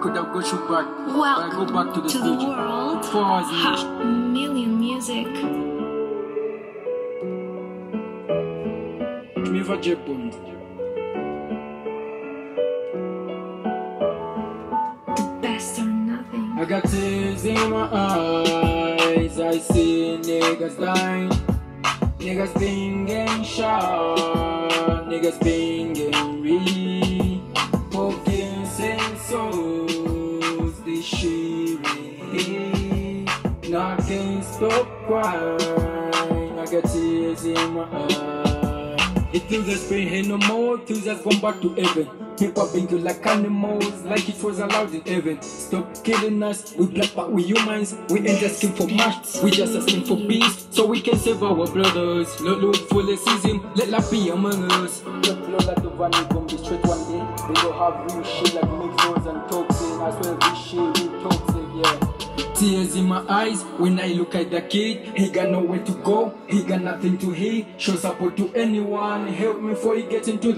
go back. I go Welcome back to the to the world. Ha, million music. Me for Japan. The best or nothing. I got tears in my eyes. I see niggas dying. Niggas being getting shot. Niggas being getting re. Poking. This shit ain't Now I can't stop crying. I got tears in my eyes. Like pain here no more. Like gone back to heaven. People being like animals, like it was allowed in heaven. Stop killing us. We black, but we humans. We ain't asking for much. We just asking for peace, so we can save our brothers. Not look for racism. Let life be among us. The flow like the van, we gon' be straight one day. We gon' have real shit like mixers and toxin. I swear this real toxic, yeah. Tears in my eyes when I look at the kid. He got nowhere to go, he got nothing to eat. Show support to anyone, help me before he gets into the